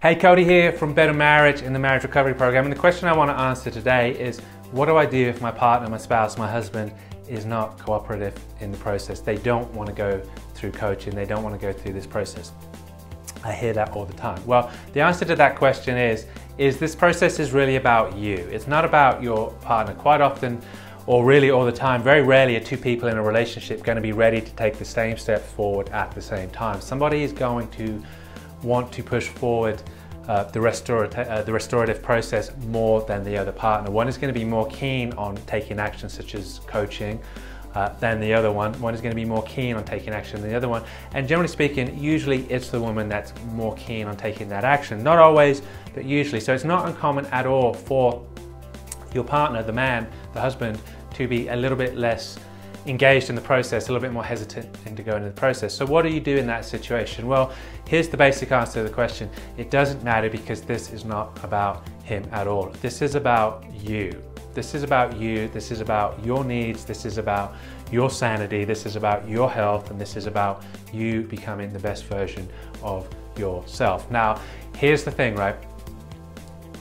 Hey, Cody here from Better Marriage in the Marriage Recovery Program. And the question I want to answer today is what do I do if my partner, my spouse, my husband is not cooperative in the process? They don't want to go through coaching, they don't want to go through this process. I hear that all the time. Well, the answer to that question is is this process is really about you. It's not about your partner. Quite often or really all the time, very rarely are two people in a relationship going to be ready to take the same step forward at the same time. Somebody is going to want to push forward uh, the, restorative, uh, the restorative process more than the other partner. One is going to be more keen on taking action, such as coaching, uh, than the other one. One is going to be more keen on taking action than the other one. And generally speaking, usually it's the woman that's more keen on taking that action. Not always, but usually. So it's not uncommon at all for your partner, the man, the husband, to be a little bit less engaged in the process, a little bit more hesitant to go into the process. So what do you do in that situation? Well, here's the basic answer to the question. It doesn't matter because this is not about him at all. This is about you. This is about you. This is about your needs. This is about your sanity. This is about your health. And this is about you becoming the best version of yourself. Now, here's the thing, right?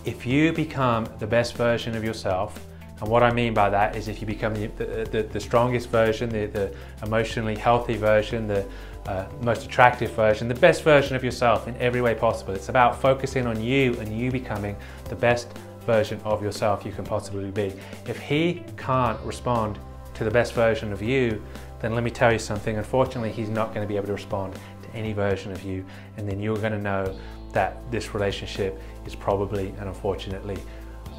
If you become the best version of yourself, and what I mean by that is if you become the, the, the strongest version, the, the, emotionally healthy version, the uh, most attractive version, the best version of yourself in every way possible. It's about focusing on you and you becoming the best version of yourself you can possibly be. If he can't respond to the best version of you, then let me tell you something. Unfortunately, he's not going to be able to respond to any version of you. And then you're going to know that this relationship is probably and unfortunately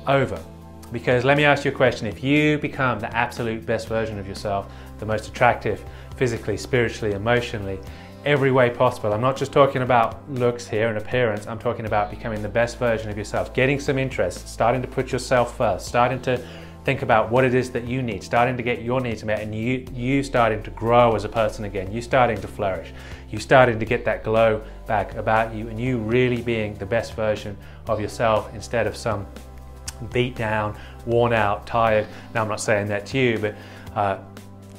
over. Because let me ask you a question, if you become the absolute best version of yourself, the most attractive physically, spiritually, emotionally, every way possible. I'm not just talking about looks here and appearance, I'm talking about becoming the best version of yourself, getting some interest, starting to put yourself first, starting to think about what it is that you need, starting to get your needs met and you, you starting to grow as a person again, you starting to flourish, you starting to get that glow back about you and you really being the best version of yourself instead of some beat down, worn out, tired. Now, I'm not saying that to you, but uh,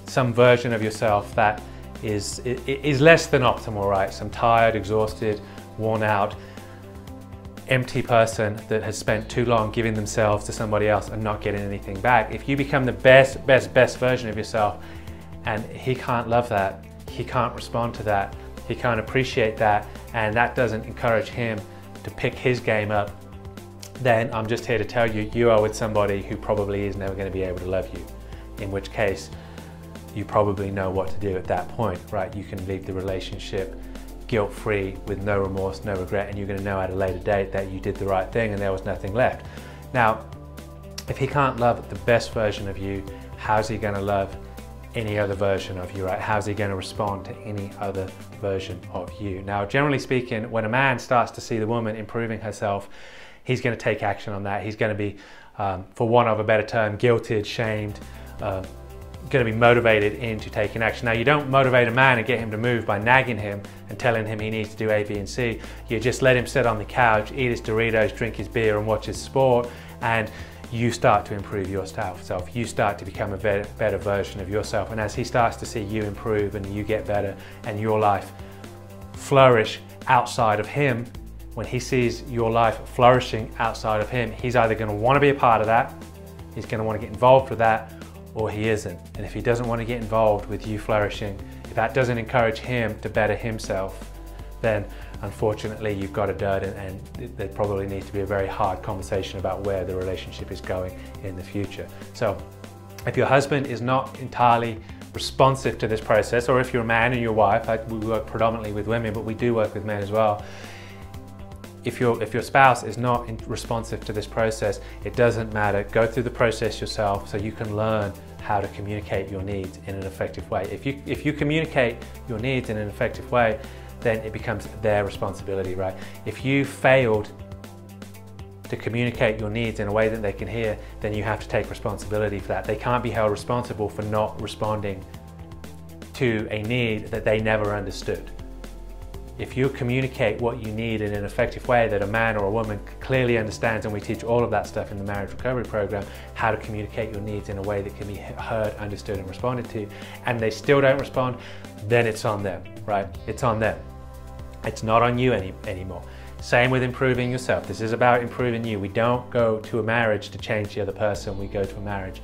some version of yourself that is, is less than optimal, right? Some tired, exhausted, worn out, empty person that has spent too long giving themselves to somebody else and not getting anything back. If you become the best, best, best version of yourself and he can't love that, he can't respond to that, he can't appreciate that, and that doesn't encourage him to pick his game up then I'm just here to tell you, you are with somebody who probably is never going to be able to love you. In which case, you probably know what to do at that point, right? You can leave the relationship guilt free with no remorse, no regret, and you're going to know at a later date that you did the right thing and there was nothing left. Now, if he can't love the best version of you, how's he going to love any other version of you, right? How's he going to respond to any other version of you? Now, generally speaking, when a man starts to see the woman improving herself, he's going to take action on that. He's going to be, um, for want of a better term, guilted, shamed, uh, going to be motivated into taking action. Now, you don't motivate a man and get him to move by nagging him and telling him he needs to do A, B, and C. You just let him sit on the couch, eat his Doritos, drink his beer, and watch his sport, and you start to improve yourself. Self. You start to become a better, better version of yourself. And as he starts to see you improve and you get better and your life flourish outside of him, when he sees your life flourishing outside of him, he's either going to want to be a part of that, he's going to want to get involved with that, or he isn't. And if he doesn't want to get involved with you flourishing, if that doesn't encourage him to better himself, then unfortunately you've got a dirt and, and there probably needs to be a very hard conversation about where the relationship is going in the future. So if your husband is not entirely responsive to this process, or if you're a man and your wife, we work predominantly with women, but we do work with men as well, if your, if your spouse is not responsive to this process, it doesn't matter. Go through the process yourself so you can learn how to communicate your needs in an effective way. If you, if you communicate your needs in an effective way, then it becomes their responsibility, right? If you failed to communicate your needs in a way that they can hear, then you have to take responsibility for that. They can't be held responsible for not responding to a need that they never understood if you communicate what you need in an effective way that a man or a woman clearly understands, and we teach all of that stuff in the marriage recovery program, how to communicate your needs in a way that can be heard, understood, and responded to, and they still don't respond, then it's on them, right? It's on them. It's not on you any, anymore. Same with improving yourself. This is about improving you. We don't go to a marriage to change the other person. We go to a marriage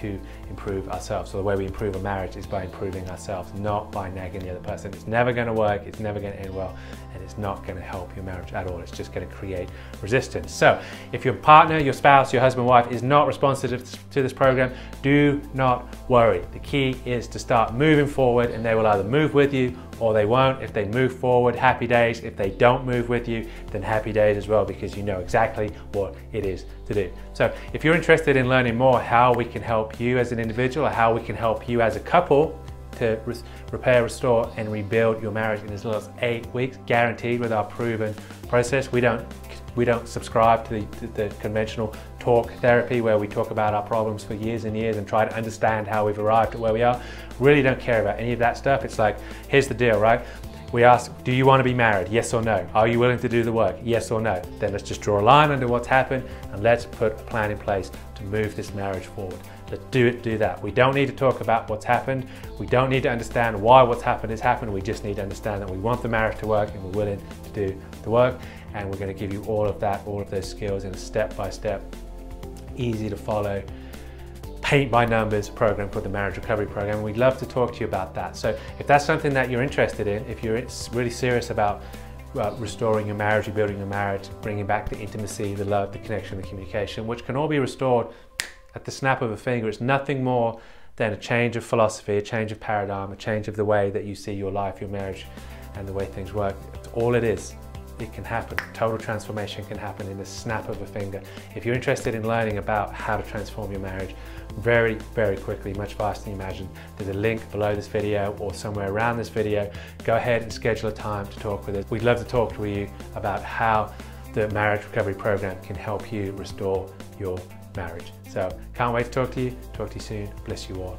to improve ourselves. So the way we improve a marriage is by improving ourselves, not by nagging the other person. It's never going to work, it's never going to end well, and it's not going to help your marriage at all. It's just going to create resistance. So if your partner, your spouse, your husband, wife is not responsive to this program, do not worry. The key is to start moving forward and they will either move with you or they won't. If they move forward, happy days. If they don't move with you, then happy days as well because you know exactly what it is to do. So if you're interested in learning more how we can help you as an individual or how we can help you as a couple to re repair, restore and rebuild your marriage in as little as eight weeks, guaranteed with our proven process. We don't we don't subscribe to the, to the, conventional talk therapy where we talk about our problems for years and years and try to understand how we've arrived at where we are. Really don't care about any of that stuff. It's like, here's the deal, right? We ask, do you want to be married? Yes or no? Are you willing to do the work? Yes or no? Then let's just draw a line under what's happened and let's put a plan in place to move this marriage forward. Let's do it, do that. We don't need to talk about what's happened. We don't need to understand why what's happened has happened. We just need to understand that we want the marriage to work and we're willing to do the work. And we're going to give you all of that, all of those skills in a step-by-step, easy to follow, paint by numbers program called the Marriage Recovery Program. We'd love to talk to you about that. So if that's something that you're interested in, if you're really serious about uh, restoring your marriage, rebuilding your marriage, bringing back the intimacy, the love, the connection, the communication, which can all be restored at the snap of a finger. It's nothing more than a change of philosophy, a change of paradigm, a change of the way that you see your life, your marriage, and the way things work. It's all it is it can happen. Total transformation can happen in the snap of a finger. If you're interested in learning about how to transform your marriage very, very quickly, much faster than you imagine, there's a link below this video or somewhere around this video. Go ahead and schedule a time to talk with us. We'd love to talk to you about how the marriage recovery program can help you restore your marriage. So can't wait to talk to you. Talk to you soon. Bless you all.